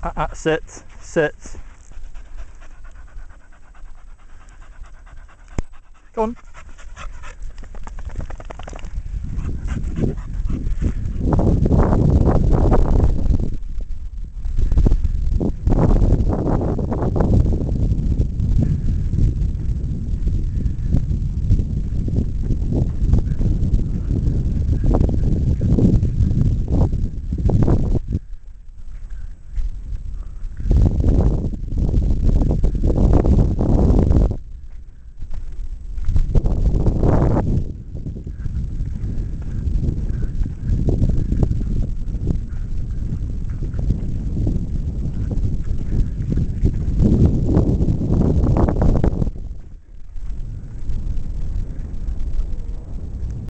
Ah, ah, uh, uh, sit, sit. Go on.